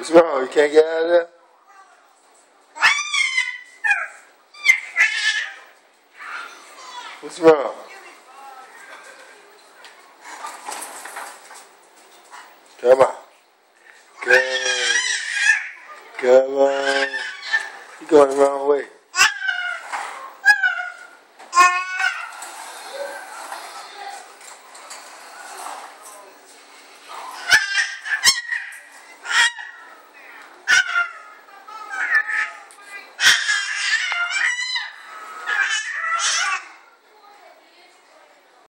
What's wrong? You can't get out of there? What's wrong? Come on. Come, come on. You're going the wrong way.